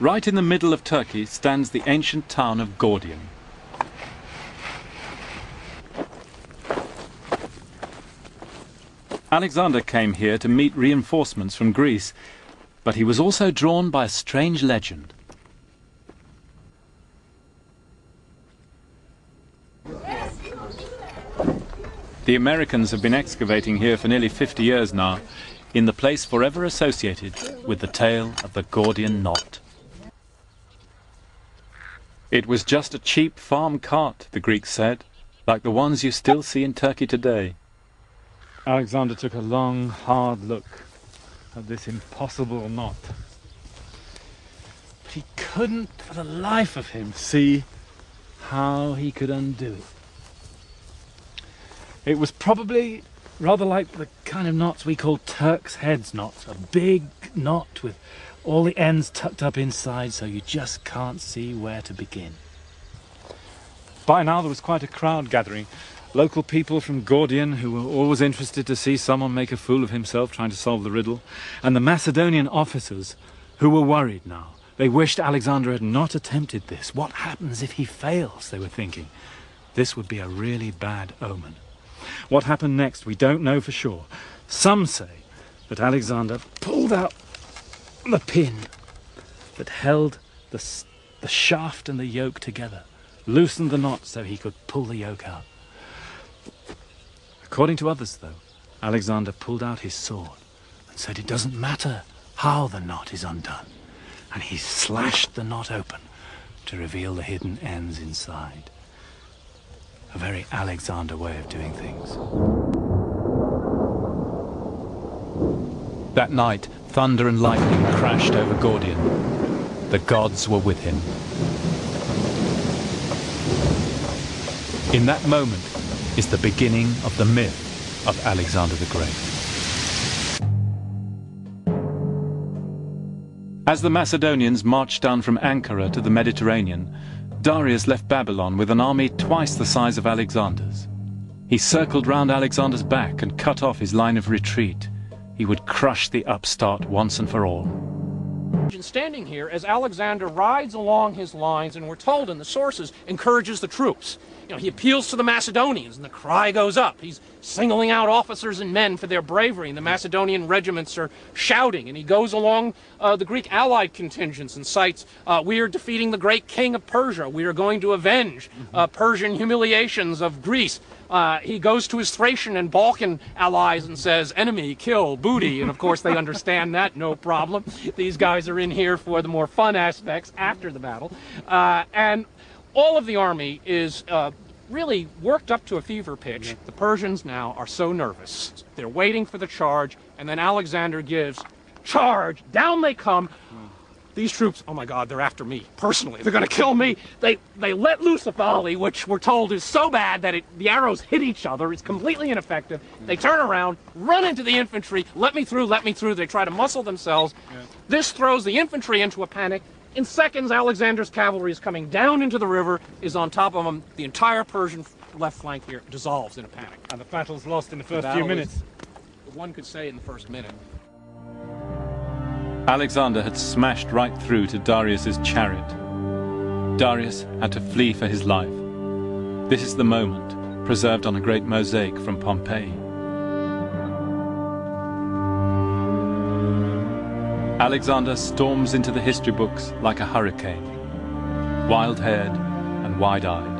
Right in the middle of Turkey stands the ancient town of Gordium. Alexander came here to meet reinforcements from Greece, but he was also drawn by a strange legend. The Americans have been excavating here for nearly 50 years now, in the place forever associated with the tale of the Gordian knot. It was just a cheap farm cart, the Greeks said, like the ones you still see in Turkey today. Alexander took a long, hard look at this impossible knot. But he couldn't, for the life of him, see how he could undo it. It was probably rather like the kind of knots we call Turk's heads knots, a big knot with all the ends tucked up inside so you just can't see where to begin. By now there was quite a crowd gathering. Local people from Gordium who were always interested to see someone make a fool of himself trying to solve the riddle, and the Macedonian officers who were worried now. They wished Alexander had not attempted this. What happens if he fails, they were thinking. This would be a really bad omen. What happened next, we don't know for sure. Some say that Alexander pulled out the pin that held the, the shaft and the yoke together, loosened the knot so he could pull the yoke out. According to others, though, Alexander pulled out his sword and said it doesn't matter how the knot is undone, and he slashed the knot open to reveal the hidden ends inside. A very Alexander way of doing things. That night, thunder and lightning crashed over Gordium. The gods were with him. In that moment is the beginning of the myth of Alexander the Great. As the Macedonians marched down from Ankara to the Mediterranean, Darius left Babylon with an army twice the size of Alexander's. He circled round Alexander's back and cut off his line of retreat. He would crush the upstart once and for all. Standing here as Alexander rides along his lines, and we're told in the sources, encourages the troops. You know, he appeals to the Macedonians, and the cry goes up. He's singling out officers and men for their bravery, and the Macedonian regiments are shouting. And he goes along uh, the Greek allied contingents and cites, uh, We are defeating the great king of Persia. We are going to avenge uh, Persian humiliations of Greece. Uh, he goes to his Thracian and Balkan allies and says, enemy, kill, booty. And of course, they understand that, no problem. These guys are in here for the more fun aspects after the battle. Uh, and all of the army is uh, really worked up to a fever pitch. The Persians now are so nervous. They're waiting for the charge, and then Alexander gives charge. Down they come. These troops, oh my God, they're after me personally. They're going to kill me. They they let loose a volley, which we're told is so bad that it, the arrows hit each other. It's completely ineffective. They turn around, run into the infantry. Let me through. Let me through. They try to muscle themselves. Yeah. This throws the infantry into a panic. In seconds, Alexander's cavalry is coming down into the river, is on top of them. The entire Persian left flank here dissolves in a panic. And the battle's lost in the first the few minutes. Is, one could say in the first minute. Alexander had smashed right through to Darius's chariot. Darius had to flee for his life. This is the moment, preserved on a great mosaic from Pompeii. Alexander storms into the history books like a hurricane, wild-haired and wide-eyed.